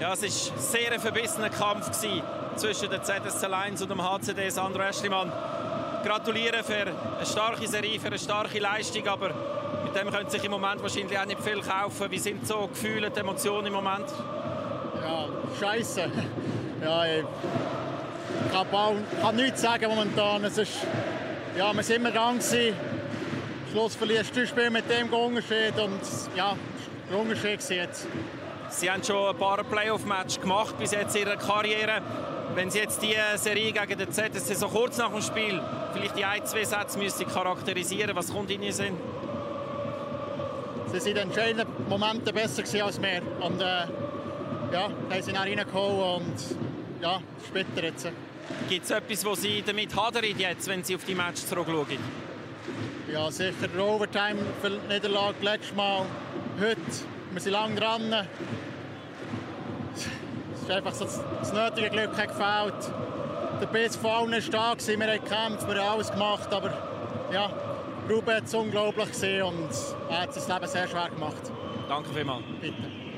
Ja, es war ein sehr verbissener Kampf zwischen der ZSC Lions und dem HCD Sandro Eschlimann. Gratuliere für eine starke Serie, für eine starke Leistung, aber mit dem können sich im Moment wahrscheinlich auch nicht viel kaufen. Wie sind so Gefühle, die Emotionen im Moment? Ja, scheiße. Ja, ich kann, kann nichts sagen momentan. Es ist, ja, wir sind immer dran gewesen. Schluss verlierst du das Spiel mit dem Unterschied und ja, der Unterschied jetzt. Sie haben schon ein paar Playoff-Matches gemacht bis jetzt in Ihrer Karriere. Wenn Sie jetzt die Serie gegen den ZSC so kurz nach dem Spiel vielleicht die ein, zwei Sätze müsste charakterisieren, was kommt Ihnen in Sinn? Sie sind in entscheidenden Momenten besser als wir. Und äh, ja, haben sie reingehauen und ja, später jetzt. Gibt es etwas, wo Sie damit hadern jetzt, wenn Sie auf die Match zurückschauen? Ja, sicher der Overtime für die Niederlage letztes Mal. Heute, wir sind lange dran. Es ist einfach so das nötige Glück hat gefällt. Der Biss von allen war da, wir haben gekämpft, wir haben alles gemacht, aber ja, Ruben war unglaublich und er hat sein Leben sehr schwer gemacht. Danke vielmals. Bitte.